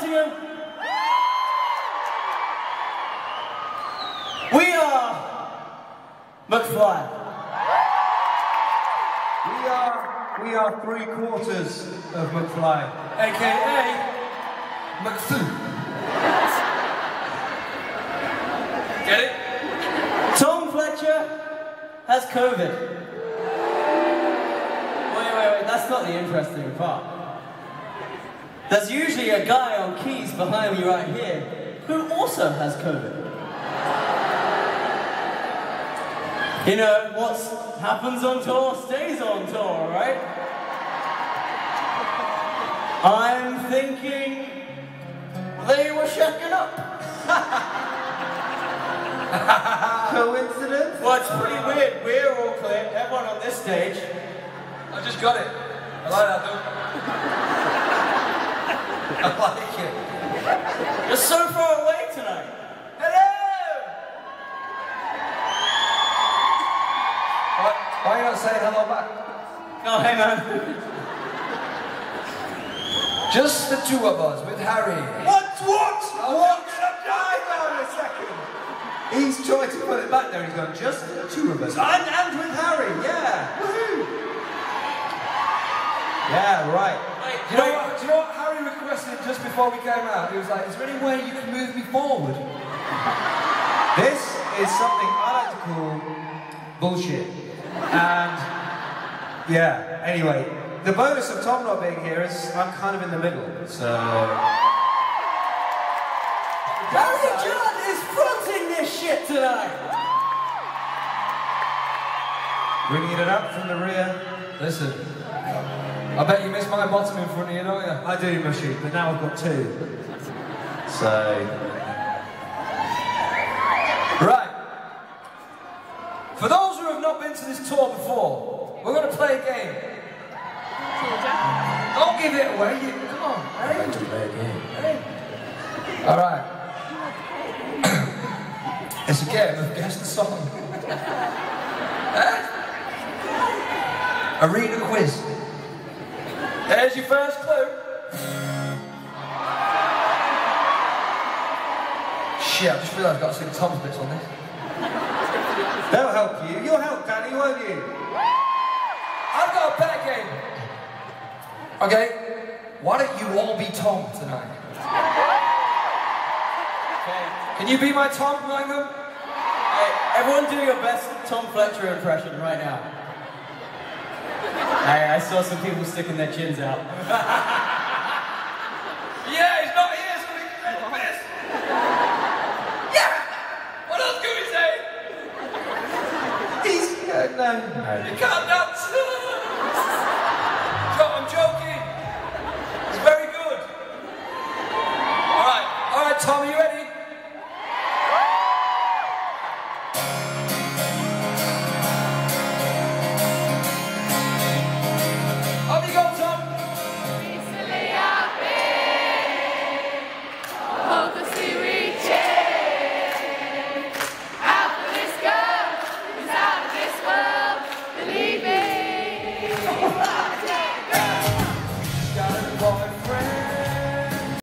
Nottingham. We are McFly. We are, we are three quarters of McFly. AKA McFlu. Get it? Tom Fletcher has COVID. Wait, wait, wait, that's not the interesting part. There's usually a guy on keys behind me right here who also has COVID. You know, what happens on tour stays on tour, right? I'm thinking they were checking up. Coincidence? Well, it's pretty weird. We're all clear. Everyone on this stage. I just got it. I like that, though. I like it. You're so far away tonight. Hello! Why, why are you not saying hello back? Oh, hey, man. Just the two of us with Harry. What? What? Oh, what? Hang on a second. He's tried to put it back there. He's gone, just the two of us. And, and with Harry, yeah. Woohoo. Yeah, right. Do you, know what, do you know what Harry just before we came out? He was like, is there any way you can move me forward? This is something I like to call bullshit. And yeah, anyway, the bonus of Tom not being here is I'm kind of in the middle. So Harry John is fronting this shit tonight. bringing it up from the rear. Listen, I bet you missed my bottom in front of you, don't you? I do, Mushy, but now I've got two. So Right. For those who have not been to this tour before, we're going to play a game. Don't give it away. You, come on. Hey. to play a game. Hey. All right. it's a game of guess the song. Eh? Arena quiz. There's your first clue. Shit, I just realised I've got to sing Tom's bits on this. They'll help you. You'll help Danny, won't you? I've got a better game. Okay, why don't you all be Tom tonight? Can you be my Tom, Nottingham? Hey, everyone do your best Tom Fletcher impression right now. I saw some people sticking their chins out. yeah, he's not here, so we can make the best. Yeah! What else can we say? He's... No. You can't dance. I'm joking. It's very good. All right, all right, Tom, are you ready?